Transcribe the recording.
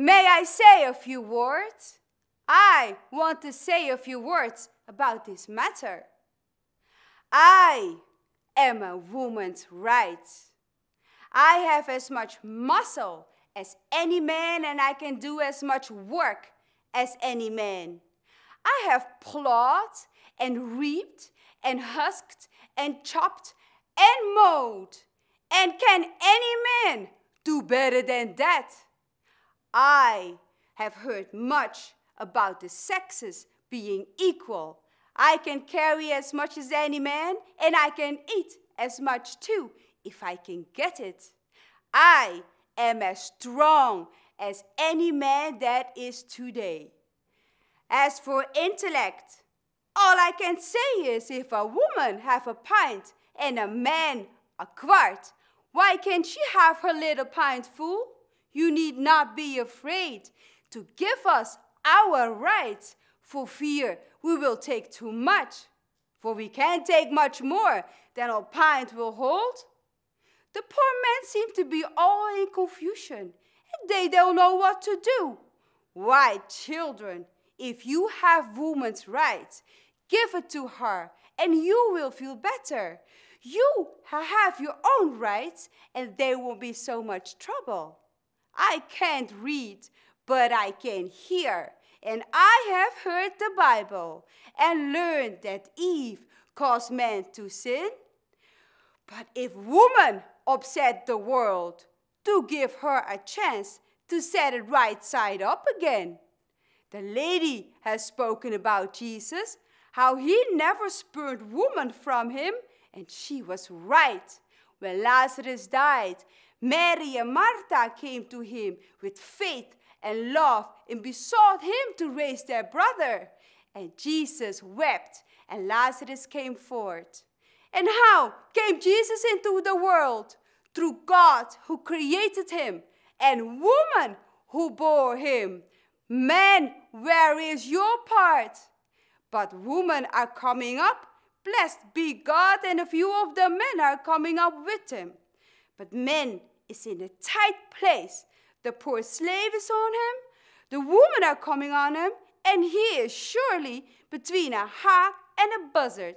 May I say a few words? I want to say a few words about this matter. I am a woman's rights. I have as much muscle as any man, and I can do as much work as any man. I have plowed and reaped and husked and chopped and mowed. And can any man do better than that? I have heard much about the sexes being equal. I can carry as much as any man, and I can eat as much too if I can get it. I am as strong as any man that is today. As for intellect, all I can say is if a woman have a pint and a man a quart, why can't she have her little pint full? You need not be afraid to give us our rights for fear we will take too much, for we can't take much more than a pint will hold. The poor men seem to be all in confusion, and they don't know what to do. Why, children, if you have woman's rights, give it to her, and you will feel better. You have your own rights, and there won't be so much trouble. I can't read, but I can hear. And I have heard the Bible and learned that Eve caused man to sin. But if woman upset the world, to give her a chance to set it right side up again. The lady has spoken about Jesus, how he never spurned woman from him, and she was right. When Lazarus died, Mary and Martha came to him with faith and love and besought him to raise their brother. And Jesus wept, and Lazarus came forth. And how came Jesus into the world? Through God who created him, and woman who bore him. Man, where is your part? But women are coming up. Blessed be God, and a few of the men are coming up with him. But man is in a tight place. The poor slave is on him, the women are coming on him, and he is surely between a hawk and a buzzard.